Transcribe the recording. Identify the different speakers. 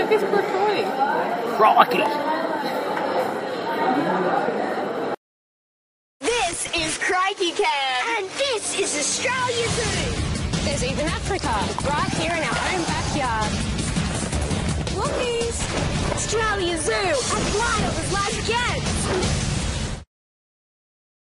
Speaker 1: It's recording.
Speaker 2: Crikey.
Speaker 3: This is Crikey Cam. And this is Australia Zoo.
Speaker 4: There's even Africa,